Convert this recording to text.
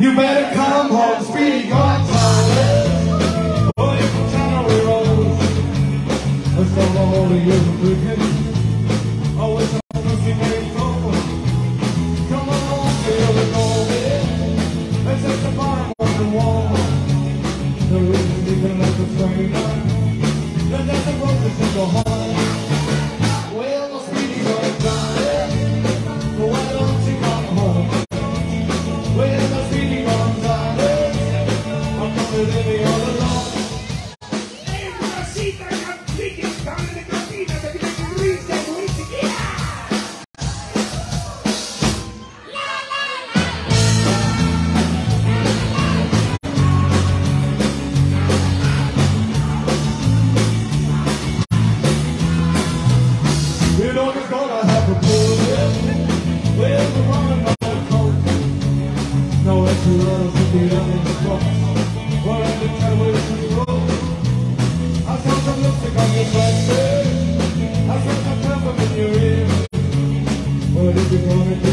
You better come home, speedy Gonzales. Boy, if the Tannery Rose is the lonely you're. Oh, it's a. Come on, feel the gold. The the is even like a trainer. The desert roses in the heart. Hallelujah. Lord, if you're gonna